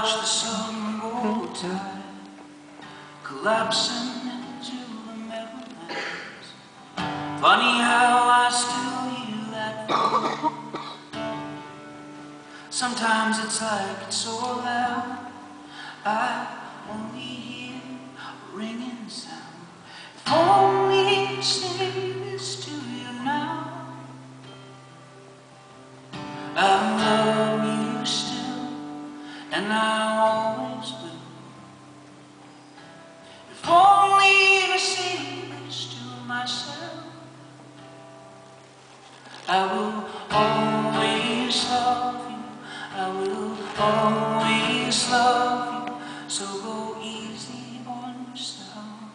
watch the sun go tide, collapsing into the meadowlands. Funny how I still hear that voice. Sometimes it's like it's so loud, I only hear a ringing sound. And I always will. If only to say this to myself. I will always love you. I will always love you. So go easy on yourself.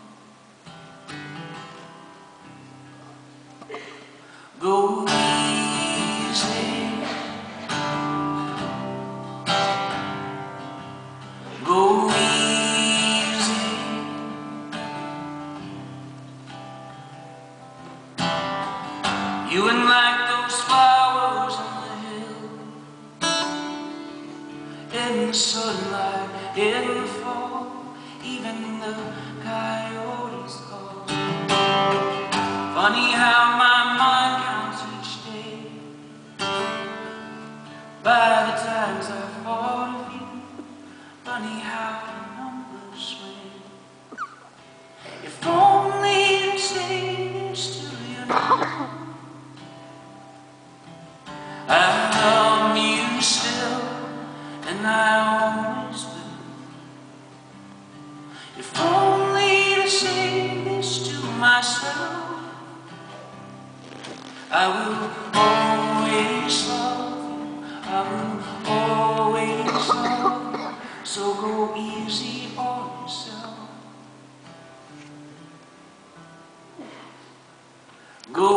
You and like those flowers on the hill. In the sunlight, in the fall Even the coyotes call. Funny how If only to say this to myself, I will always love you. I will always love you. So go easy on yourself. Go